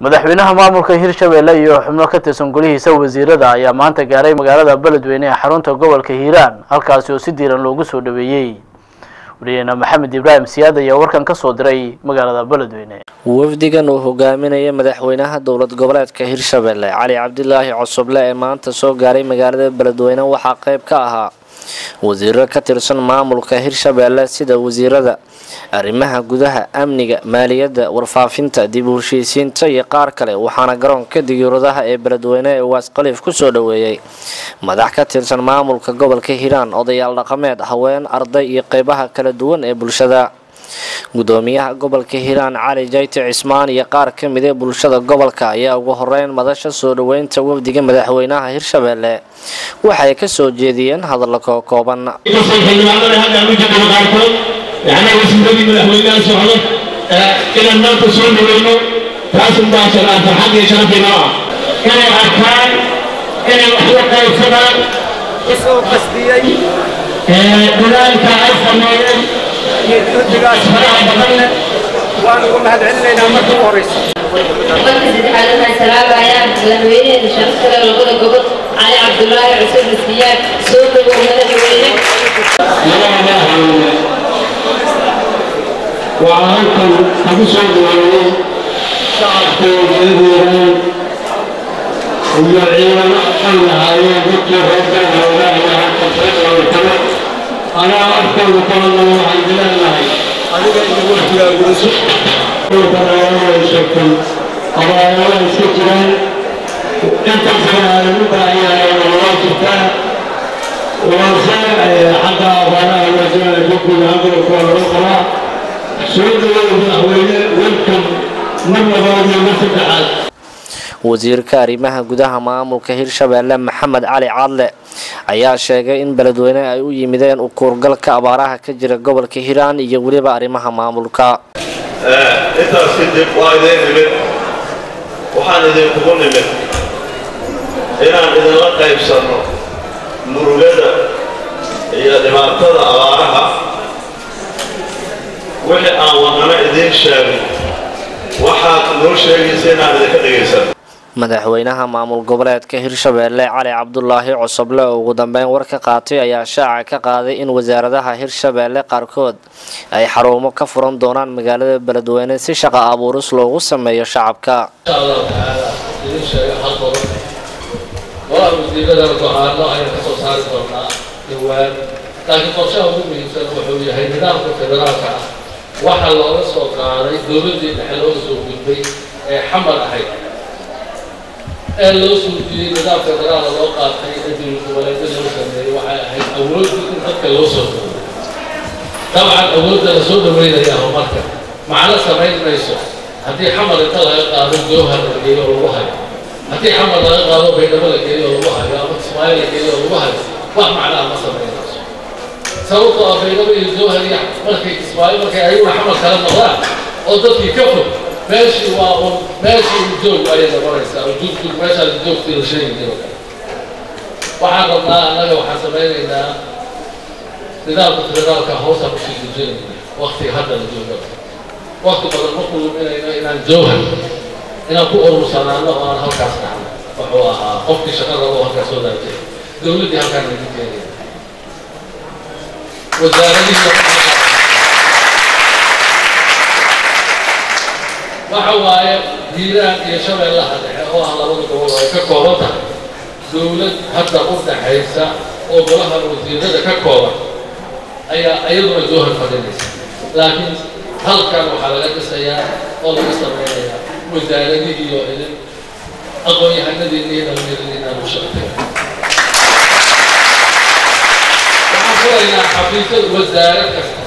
madaxweynaha maamulka hirshabelle iyo xubno ka tirsan golihiisa wasiirada ayaa maanta gaaray magaalada beledweyne ee xarunta gobolka hiiraan halkaasi oo si diiran loogu soo dhaweeyey. Wariyeena maxamed ibraahim siyaad ayaa warkan ka soo diray magaalada beledweyne. Wafdigan uu hogaaminaya madaxweynaha dowlad goboleedka hirshabelle cali cabdilaahi cosoble ee maanta soo gaaray magaalada beledweyne waxaa qayb ka ahaa wasiiro ka tirsan maamulka hirshabelle sida wasiirada arrimaha gudaha amniga maaliyadda warfaafinta dib u heshiisiinta iyo qaar kale. Waxaana garoonka diyaaradaha ee beledweyne ee waasqaliif ku soo dhaweeyey madax ka tirsan maamulka gobolka hiiraan odayaal dhaqameed haween arday iyo qeybaha kala duwan ee bulshada gudoomiyaha gobolka hiiraan cali jayti cismaan iyo qaar ka mid ee bulshada gobolka ayaa ugu horeyn madasha soo dhaweynta wafdiga madaxweynaha hirshabeelle waxay ka soo jeediyeen hadallo kookooban eh, inaan maanta soo dhaweyno taasunbaa inay arkaan inay waxla qaybsadaan. Eh, dadaalka ay sameeyeen iyo juhdigaas faraha badanne waana ugu mahadcelinaynaa marka ugu horeysa marka saddexaad waxay salaabayaan madaxweynaheeda sharafta leh labada gobol cali cabdulaahi cusub isbiyaar soo dhawow madaxweyne waa halkan lagu soo dhaweeyey shacabka dowladeedaan iyo ciidamo ay lahaayeen dadkii reer galbeedaha iyo halkan reer galbeed anaa afkooda kala gudaso dhulkanayaa sheegtay abaayala iska jiraan intaas baahanyahay waa jirtaa waase xagga abaaraha waajibana dadkooda hadalka waa laga qabaa soo dhawow madaxweyne welcome. Mar labaad iyo mar saddexaad wasiirka arrimaha gudaha maamulka hirshabelle maxamed cali cadle ayaa sheegay in beledweyne ay u yimideen ukuurgalka abaaraha ka jira gobolka hiiraan iyo weliba arrimaha maamulka. Intaas kadib waa idin nimid. Waxaan idinkugu nimid inaan idinla qaybsanno murugada iyo dhibaatada abaaraha. Wixii aan wadnana idiin sheegin waxaad noo sheegaysa inaan idinka dhegaysan madaxweynaha maamul goboleedka hirshabelle cali cabdulaahi cosoble oo ugu dambeyn war ka qaatay ayaa shaaca ka qaaday in wasaaradaha hirshabelle qaarkood ay xarumo ka furan doonaan magaalada beledweyne si shaqa abuuris loogu sameeyo shacabka. Waxaa looga soo qaaday dowladdii dhexe looga soo gudbay ee xamar ahayd ee loo suudiyey nidaam federaala loo qaatay ee dowlad goboleedyada loo sameeyey waxay ahayd awooddii in dadka loo soo dhaweeyo dabcan awoodda la soo dhaweynaya horumarka macno samayn mayso haddii xamar inta laga qaado jowhar la geeyo oo lagu hayo. Haddii xamar laga qaado baydhabo la geeyo oo lagu hayo ama kismaayo la geeyo oo lagu hayo wax macnaha ma samaynayso sababtoo ah baydhabo iyo jowhar iyo markay kismaayo markay ayaguna xamar kala noqdaan oo dadkii ka fog meeshii waa un meeshii uu joog ayay noqonaysaa oo jugjug meeshaas joogtii la sheegi jiro waxaan rabnaa annaga waxaan samaynaynaa nidaamka federaalka hoosaan ku sii dejinayna waktiga hadda la jooga wakti badan ma kuluminayno inaan jowhar inaan ku urursanaano oo aan halkaas dhacno wuxuu ahaa qofkii shaqada oo waxa waaye hiiraan iyo shabeellaha dhexe oo ah labada gobol ay ka kooban tahay dowlad hadda u dhaxaysa oo golaha wasiirada ka kooban ayaa iyaduna jowhar fadhinaysa laakiin halkan waxaa laga dhisayaa oo laga samaynayaa wasaaradihii iyo idin aqoon-yahanadiina iyo dhallinyaradiina lagu shaqtay waxaan furaynaa xafiisyada wasaarad kasta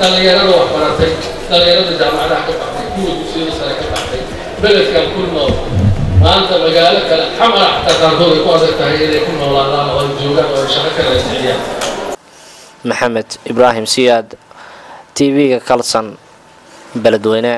dhallinyarada wax baratay dhallinyarada jaamacadaha ka baxday kuwa dugsiyada sare ka baxday beledkan ku nool. Maanta magaalo kale xamara xataa qaarkood ay ku adag tahay inay ku noolaadaan oo ay joogaan oo ay shaqo ka raysiciyaan maxamed ibraahim siyaad tv-ga kalson beledweyne